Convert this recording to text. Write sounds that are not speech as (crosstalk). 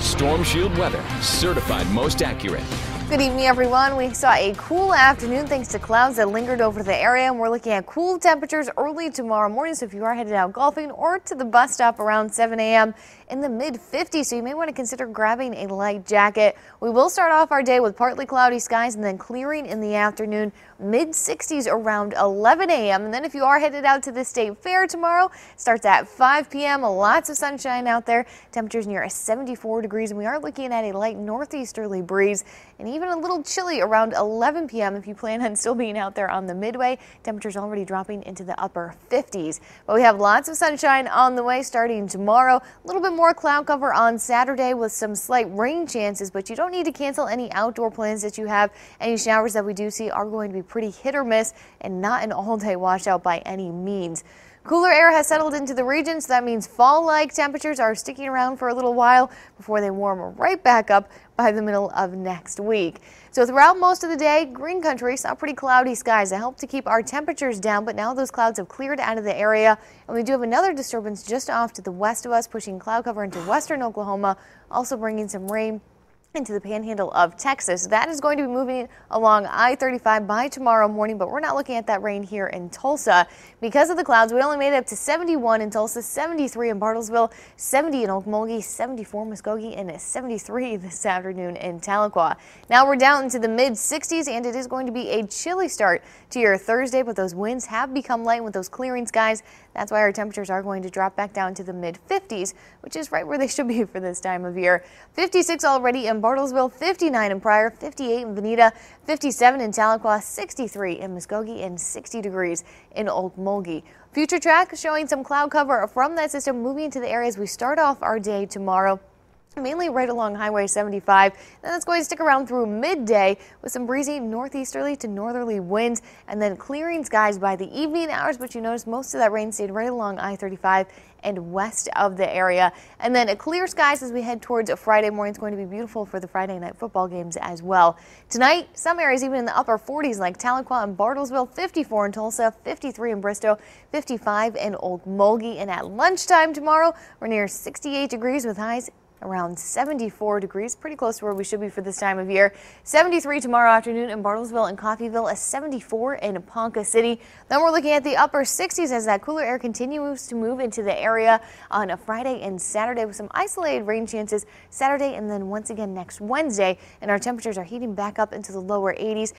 Storm Shield weather, certified most accurate. Good evening, everyone. We saw a cool afternoon thanks to clouds that lingered over the area, and we're looking at cool temperatures early tomorrow morning. So if you are headed out golfing or to the bus stop around 7 a.m., in the mid 50s, so you may want to consider grabbing a light jacket. We will start off our day with partly cloudy skies and then clearing in the afternoon, mid 60s around 11 a.m. And then if you are headed out to the state fair tomorrow, starts at 5 p.m. Lots of sunshine out there. Temperatures near 74 degrees, and we are looking at a light northeasterly breeze and even a little chilly around 11 p.m. if you plan on still being out there on the midway. Temperatures already dropping into the upper 50s. But we have lots of sunshine on the way starting tomorrow. A little bit more cloud cover on Saturday with some slight rain chances, but you don't need to cancel any outdoor plans that you have. Any showers that we do see are going to be pretty hit or miss and not an all day washout by any means. Cooler air has settled into the region, so that means fall-like temperatures are sticking around for a little while before they warm right back up by the middle of next week. So throughout most of the day, green country saw pretty cloudy skies that helped to keep our temperatures down, but now those clouds have cleared out of the area, and we do have another disturbance just off to the west of us, pushing cloud cover into western Oklahoma, also bringing some rain into the panhandle of Texas. That is going to be moving along I-35 by tomorrow morning, but we're not looking at that rain here in Tulsa. Because of the clouds, we only made it up to 71 in Tulsa, 73 in Bartlesville, 70 in Okmulgee, 74 in Muskogee, and 73 (laughs) this afternoon in Tahlequah. Now we're down into the mid 60s, and it is going to be a chilly start to your Thursday, but those winds have become light with those clearing skies. That's why our temperatures are going to drop back down to the mid 50s, which is right where they should be (laughs) for this time of year. 56 already in Bartlesville, 59 in Pryor, 58 in Vinita, 57 in Tahlequah, 63 in Muskogee, and 60 degrees in Okmulgee. Future track showing some cloud cover from that system moving into the areas we start off our day tomorrow mainly right along Highway 75. And that's going to stick around through midday with some breezy northeasterly to northerly winds and then clearing skies by the evening hours. But you notice most of that rain stayed right along I-35 and west of the area. And then clear skies as we head towards Friday morning. It's going to be beautiful for the Friday night football games as well. Tonight, some areas even in the upper 40s like Tahlequah and Bartlesville, 54 in Tulsa, 53 in Bristow, 55 in Okmulgee. And at lunchtime tomorrow, we're near 68 degrees with highs around 74 degrees, pretty close to where we should be for this time of year. 73 tomorrow afternoon in Bartlesville and Coffeyville, a 74 in Ponca City. Then we're looking at the upper 60s as that cooler air continues to move into the area on a Friday and Saturday with some isolated rain chances Saturday and then once again next Wednesday. And our temperatures are heating back up into the lower 80s.